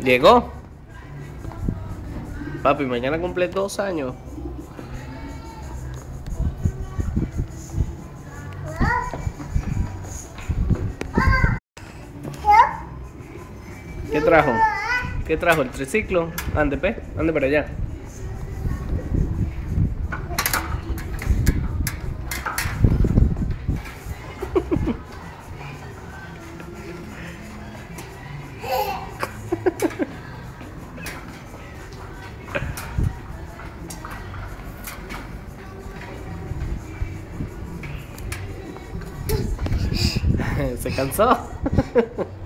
Llegó. Papi, mañana cumple dos años. ¿Qué trajo? ¿Qué trajo? ¿El triciclo? Ande, pe. Ande para allá. Se cansó.